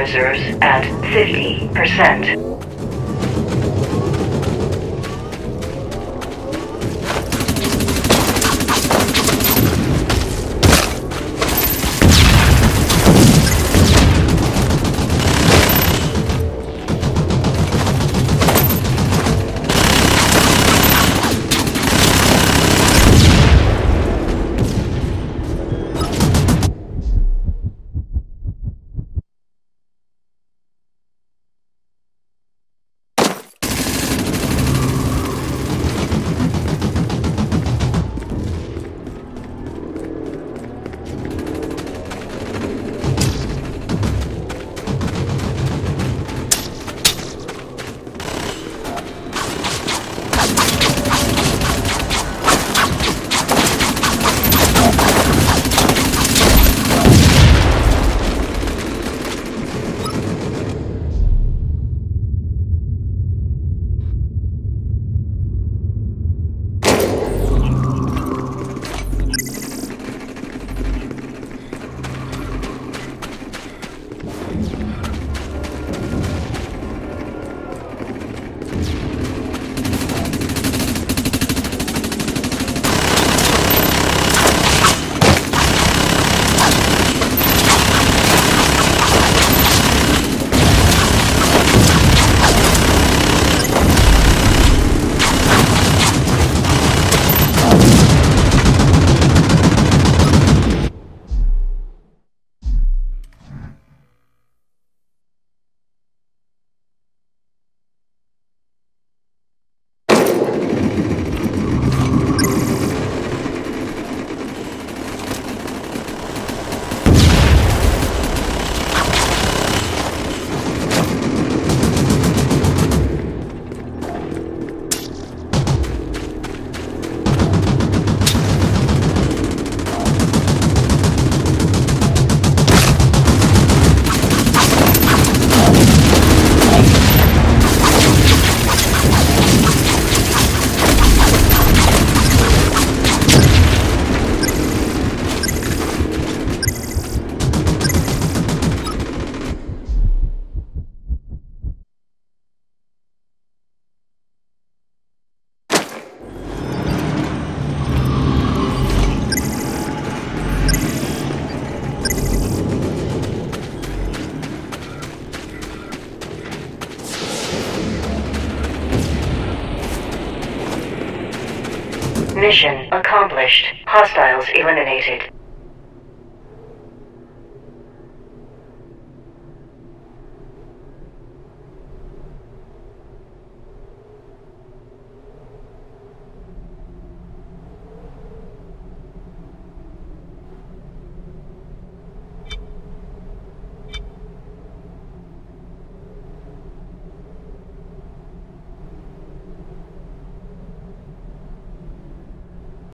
Reserves at 50%. Mission accomplished. Hostiles eliminated.